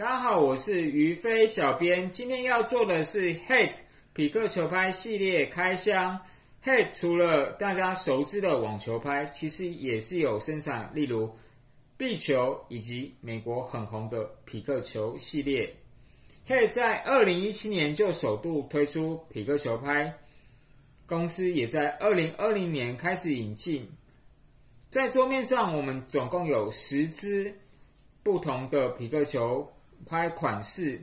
大家好，我是于飞小编。今天要做的是 Head 匹克球拍系列开箱。Head 除了大家熟知的网球拍，其实也是有生产，例如壁球以及美国很红的匹克球系列。Head 在二零一七年就首度推出匹克球拍，公司也在二零二零年开始引进。在桌面上，我们总共有十支不同的匹克球拍款式。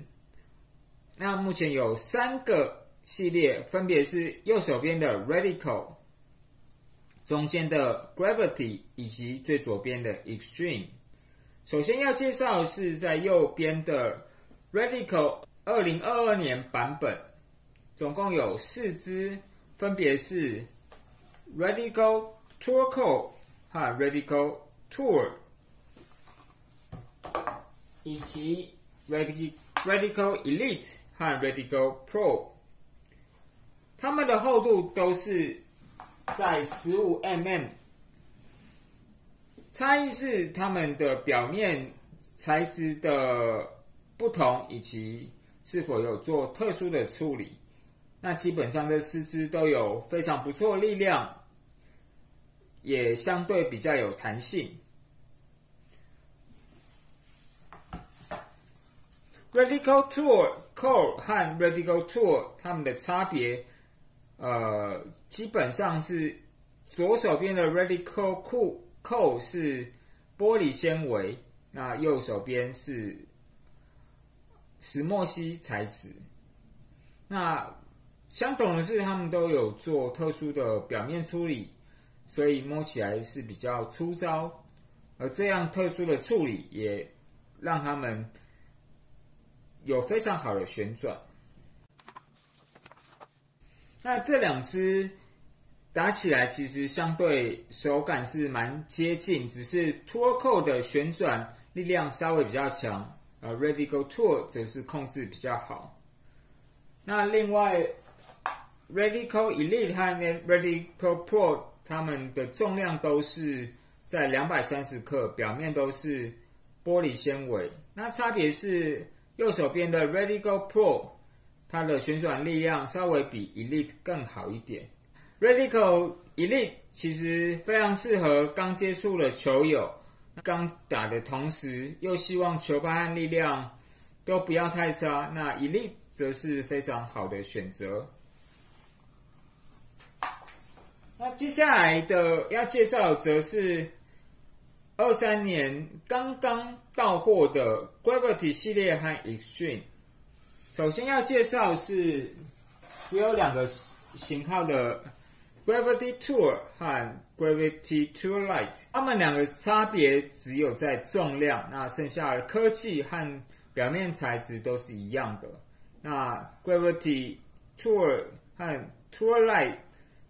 那目前有三个系列，分别是右手边的 Radical、中间的 Gravity 以及最左边的 Extreme。首先要介绍是在右边的 Radical 二零二二年版本，总共有四支，分别是 Radical Turco。和 Radical Tour，以及 Radical Radical Elite 和 Radical Pro，它们的厚度都是在十五 mm，差异是它们的表面材质的不同，以及是否有做特殊的处理。那基本上这四支都有非常不错力量。也相对比较有弹性。Radical Tour Core 和 Radical Tour 它们的差别，呃，基本上是左手边的 Radical Core 是玻璃纤维，那右手边是石墨烯材质。那相同的是，他们都有做特殊的表面处理。所以摸起来是比较粗糙，而这样特殊的处理也让他们有非常好的旋转。那这两只打起来其实相对手感是蛮接近，只是 Tour Code 的旋转力量稍微比较强，而 Radical Tour 则是控制比较好。那另外 Radical Elite 和 Radical Pro。它们的重量都是在两百三十克，表面都是玻璃纤维。那差别是右手边的 Radical Pro，它的旋转力量稍微比 Elite 更好一点。Radical Elite 其实非常适合刚接触的球友，刚打的同时又希望球拍和力量都不要太差，那 Elite 则是非常好的选择。那接下来的要介绍则是二三年刚刚到货的 Gravity 系列和 Extreme。首先要介绍是只有两个型号的 Gravity Tour 和 Gravity Tour Light，它们两个差别只有在重量，那剩下的科技和表面材质都是一样的。那 Gravity Tour 和 Tour Light。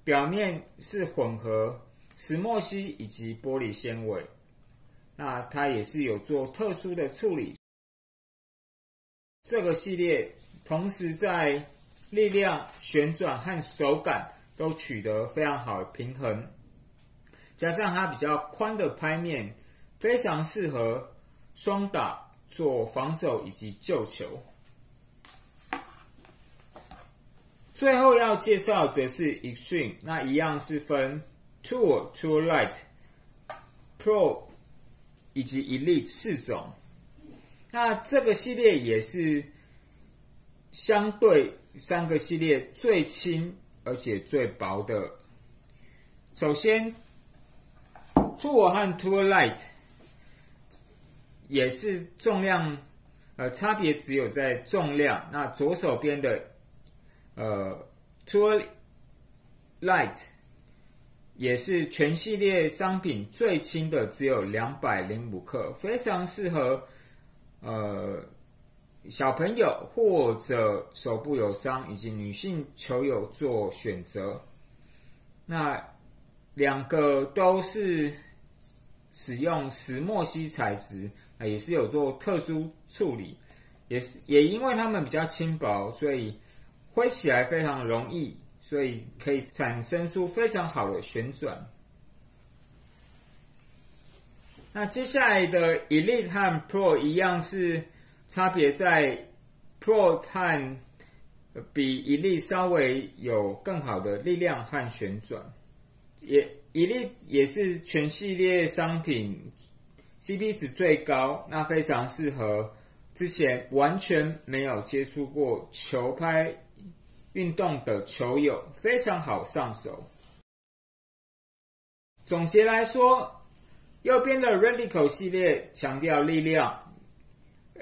表面是混合石墨烯以及玻璃纤维，那它也是有做特殊的处理。这个系列同时在力量、旋转和手感都取得非常好的平衡，加上它比较宽的拍面，非常适合双打做防守以及救球。最后要介绍则是 Extreme，那一样是分 Tour、Tour Light、Pro 以及 Elite 四种。那这个系列也是相对三个系列最轻而且最薄的。首先，Tour 和 Tour Light 也是重量，呃，差别只有在重量。那左手边的。呃，Tour Light 也是全系列商品最轻的，只有两百零五克，非常适合呃小朋友或者手部有伤以及女性球友做选择。那两个都是使用石墨烯材质，啊，也是有做特殊处理，也是也因为它们比较轻薄，所以。挥起来非常容易，所以可以产生出非常好的旋转。那接下来的 Elite 和 Pro 一样是差别在 Pro 和比一粒稍微有更好的力量和旋转，也一粒也是全系列商品 CP 值最高，那非常适合之前完全没有接触过球拍运动的球友，非常好上手。总结来说，右边的 Radical 系列强调力量，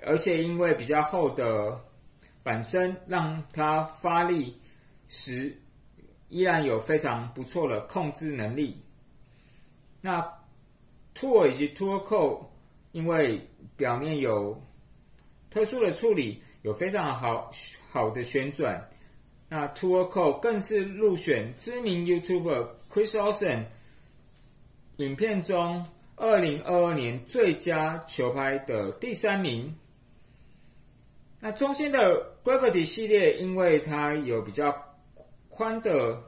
而且因为比较厚的。板身让它发力时依然有非常不错的控制能力。那 Tour 以及 Tour Co 因为表面有特殊的处理，有非常好好的旋转。那 Tour Co 更是入选知名 YouTuber Chris Olsen 影片中二零二二年最佳球拍的第三名。那中间的 Gravity 系列，因为它有比较宽的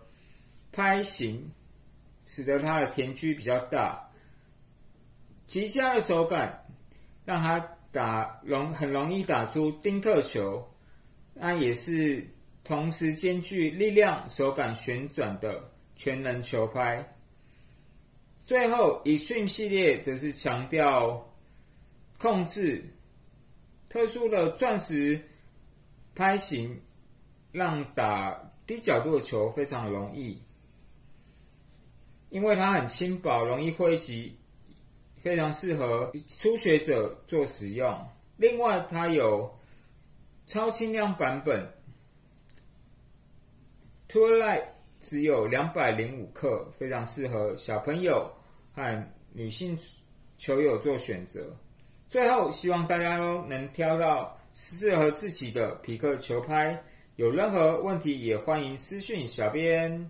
拍型，使得它的田区比较大，极佳的手感让它打容很容易打出丁克球。那也是同时兼具力量、手感、旋转的全能球拍。最后，Extreme 系列则是强调控制。特殊的钻石拍型，让打低角度的球非常容易，因为它很轻薄，容易挥击，非常适合初学者做使用。另外，它有超轻量版本，Tour Light 只有两百零五克，非常适合小朋友和女性球友做选择。最后，希望大家都能挑到适合自己的匹克球拍。有任何问题，也欢迎私讯小编。